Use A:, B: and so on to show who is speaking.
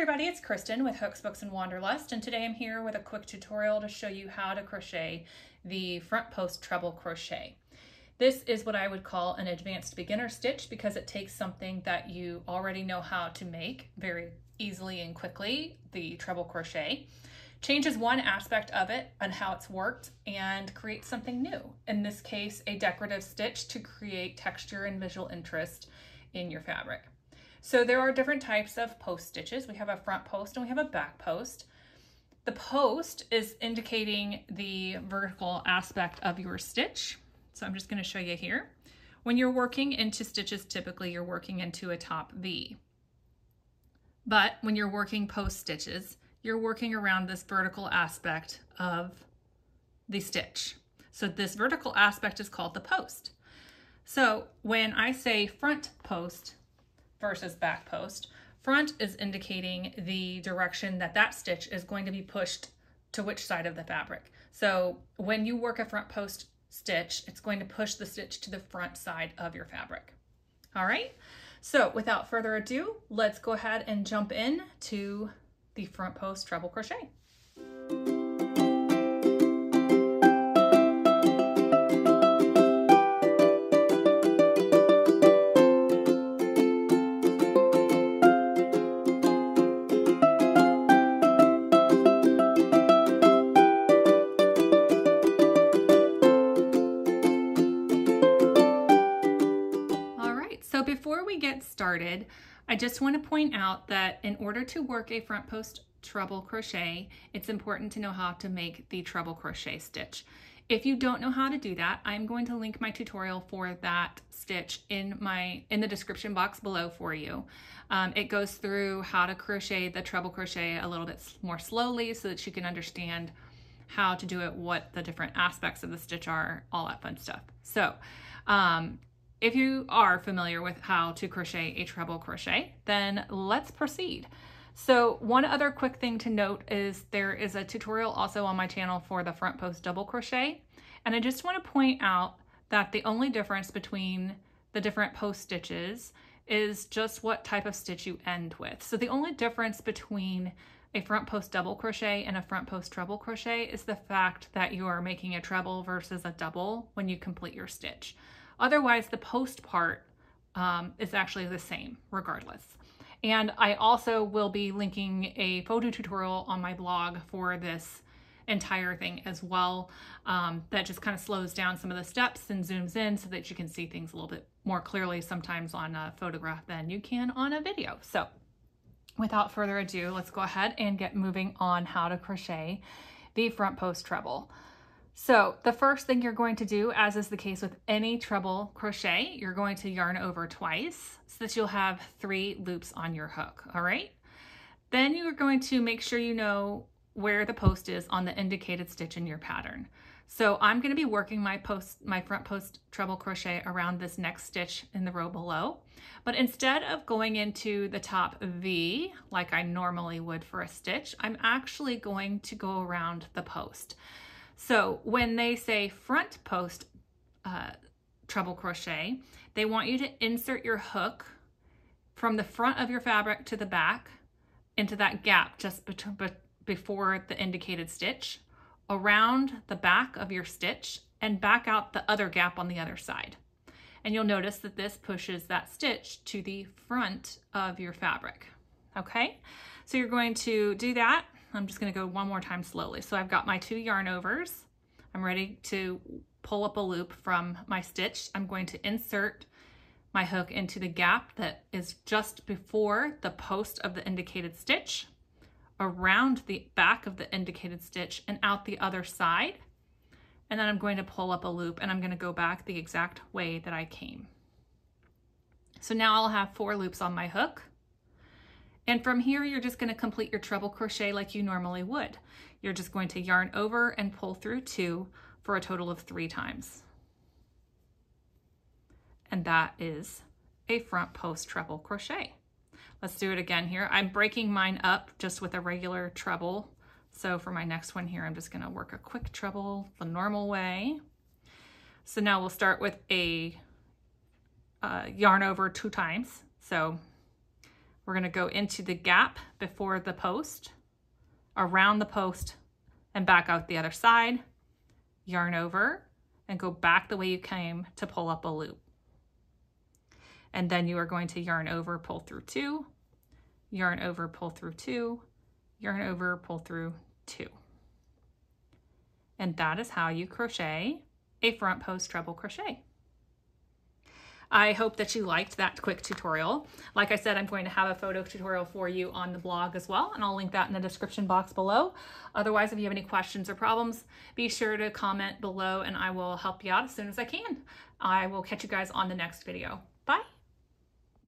A: everybody, it's Kristen with Hooks, Books, and Wanderlust, and today I'm here with a quick tutorial to show you how to crochet the front post treble crochet. This is what I would call an advanced beginner stitch because it takes something that you already know how to make very easily and quickly, the treble crochet, changes one aspect of it and how it's worked and creates something new. In this case, a decorative stitch to create texture and visual interest in your fabric. So there are different types of post stitches. We have a front post and we have a back post. The post is indicating the vertical aspect of your stitch. So I'm just gonna show you here. When you're working into stitches, typically you're working into a top V. But when you're working post stitches, you're working around this vertical aspect of the stitch. So this vertical aspect is called the post. So when I say front post, versus back post. Front is indicating the direction that that stitch is going to be pushed to which side of the fabric. So when you work a front post stitch, it's going to push the stitch to the front side of your fabric. All right, so without further ado, let's go ahead and jump in to the front post treble crochet. Started, I just want to point out that in order to work a front post treble crochet, it's important to know how to make the treble crochet stitch. If you don't know how to do that, I'm going to link my tutorial for that stitch in my in the description box below for you. Um, it goes through how to crochet the treble crochet a little bit more slowly so that you can understand how to do it, what the different aspects of the stitch are, all that fun stuff. So um, if you are familiar with how to crochet a treble crochet, then let's proceed. So one other quick thing to note is there is a tutorial also on my channel for the front post double crochet. And I just want to point out that the only difference between the different post stitches is just what type of stitch you end with. So the only difference between a front post double crochet and a front post treble crochet is the fact that you are making a treble versus a double when you complete your stitch. Otherwise, the post part um, is actually the same regardless. And I also will be linking a photo tutorial on my blog for this entire thing as well. Um, that just kind of slows down some of the steps and zooms in so that you can see things a little bit more clearly sometimes on a photograph than you can on a video. So without further ado, let's go ahead and get moving on how to crochet the front post treble. So the first thing you're going to do, as is the case with any treble crochet, you're going to yarn over twice so that you'll have three loops on your hook, all right? Then you're going to make sure you know where the post is on the indicated stitch in your pattern. So I'm going to be working my post, my front post treble crochet around this next stitch in the row below. But instead of going into the top V like I normally would for a stitch, I'm actually going to go around the post. So when they say front post uh, treble crochet, they want you to insert your hook from the front of your fabric to the back into that gap just be before the indicated stitch, around the back of your stitch, and back out the other gap on the other side. And you'll notice that this pushes that stitch to the front of your fabric, okay? So you're going to do that I'm just gonna go one more time slowly. So I've got my two yarn overs. I'm ready to pull up a loop from my stitch. I'm going to insert my hook into the gap that is just before the post of the indicated stitch, around the back of the indicated stitch and out the other side. And then I'm going to pull up a loop and I'm gonna go back the exact way that I came. So now I'll have four loops on my hook. And from here, you're just gonna complete your treble crochet like you normally would. You're just going to yarn over and pull through two for a total of three times. And that is a front post treble crochet. Let's do it again here. I'm breaking mine up just with a regular treble. So for my next one here, I'm just gonna work a quick treble the normal way. So now we'll start with a uh, yarn over two times. So We're gonna go into the gap before the post, around the post, and back out the other side, yarn over, and go back the way you came to pull up a loop. And then you are going to yarn over, pull through two, yarn over, pull through two, yarn over, pull through two. And that is how you crochet a front post treble crochet. I hope that you liked that quick tutorial. Like I said, I'm going to have a photo tutorial for you on the blog as well, and I'll link that in the description box below. Otherwise, if you have any questions or problems, be sure to comment below and I will help you out as soon as I can. I will catch you guys on the next video. Bye.